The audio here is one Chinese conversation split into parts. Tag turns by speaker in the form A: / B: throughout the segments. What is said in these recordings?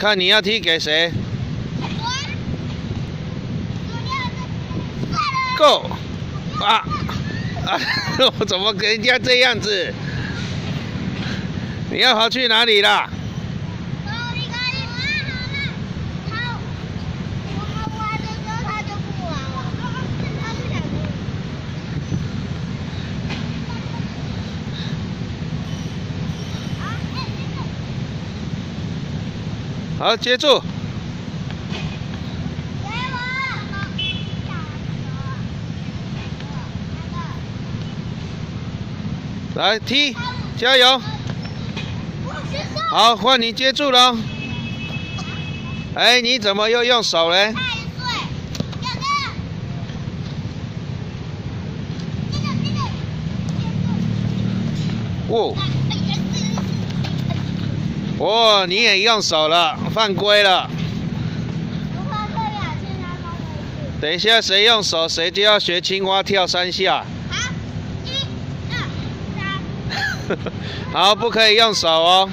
A: 看你要踢给谁？Go！啊啊！我怎么跟人家这样子？你要跑去哪里啦？好，接住！来踢，加油！好，换你接住了。哎，你怎么又用手嘞？哦，哦，你也用手了，犯规了。等一下，谁用手，谁就要学青蛙跳三下。好，一、二、三。好，不可以用手哦。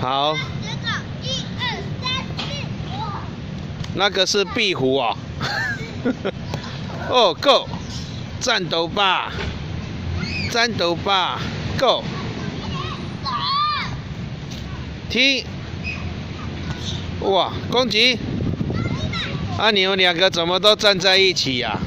A: 好。一二三四那个是壁虎哦。哦，Go！战斗吧，战斗吧，Go！踢！哇，公鸡！啊，你们两个怎么都站在一起呀？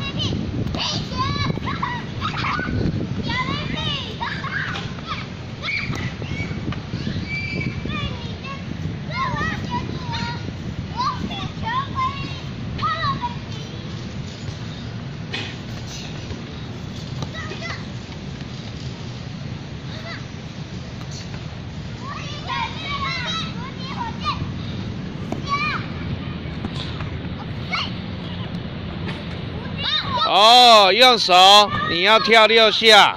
A: 哦，用手，你要跳六下。